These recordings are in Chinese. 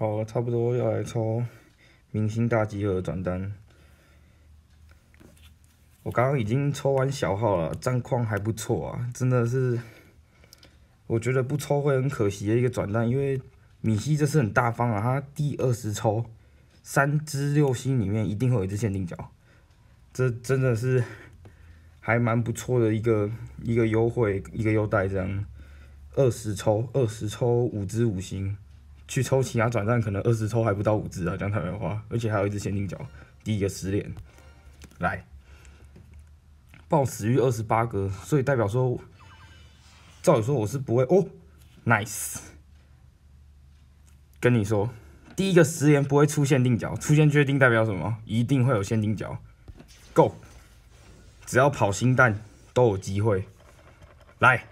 好，差不多要来抽明星大集合转单。我刚刚已经抽完小号了，战况还不错啊，真的是，我觉得不抽会很可惜的一个转单，因为米西这次很大方啊，他第二十抽三只六星里面一定会有一只限定角，这真的是还蛮不错的一个一个优惠一个优待这样，二十抽二十抽五只五星，去抽其他转战可能二十抽还不到五只啊，讲台湾话，而且还有一只限定角，第一个十连，来。报死于二十八格，所以代表说，照理说我是不会哦，nice。跟你说，第一个十连不会出限定角，出现确定代表什么？一定会有限定角，Go！只要跑新蛋都有机会，来，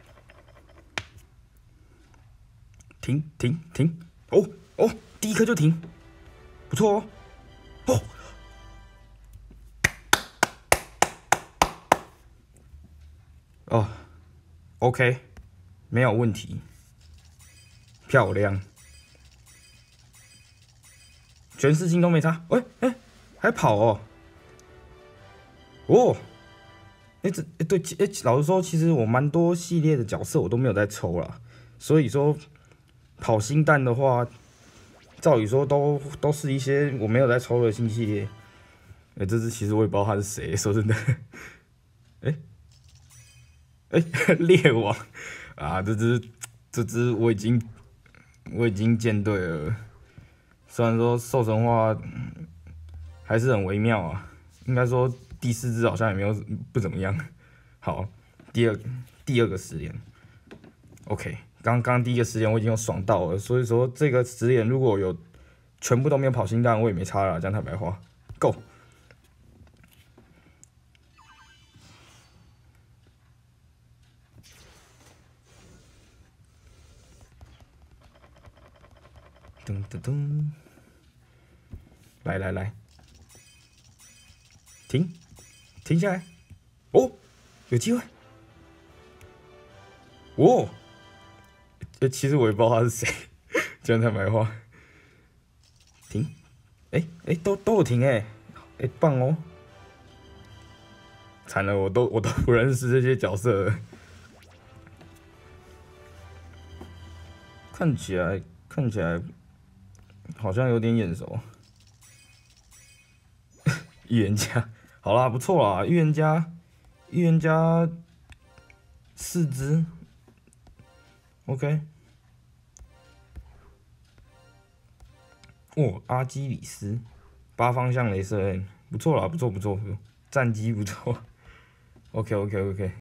停停停，哦哦，第一颗就停，不错哦，哦。哦，OK，没有问题，漂亮，全四星都没差，喂，哎，还跑哦，哦，哎这哎对，哎老实说，其实我蛮多系列的角色我都没有在抽了，所以说跑新蛋的话，照理说都都是一些我没有在抽的新系列，哎，这只其实我也不知道他是谁，说真的，哎。哎，猎王啊，这只这只我已经我已经建队了。虽然说兽神化还是很微妙啊，应该说第四只好像也没有不怎么样。好，第二第二个十连，OK，刚刚第一个十连我已经有爽到了，所以说这个十点如果有全部都没有跑新蛋，我也没差了，讲坦白话，Go。噔噔噔！来来来，停，停下来！哦，有机会！哦，其实我也不知道他是谁，讲太白话。停！哎哎，都都有停哎，哎棒哦！惨了，我都我都不认识这些角色，看起来看起来。好像有点眼熟，预言家，好啦，不错啦，预言家，预言家四只，OK，哦，阿基里斯，八方向镭射，不错啦，不错不错不错，战绩不错，OK OK OK。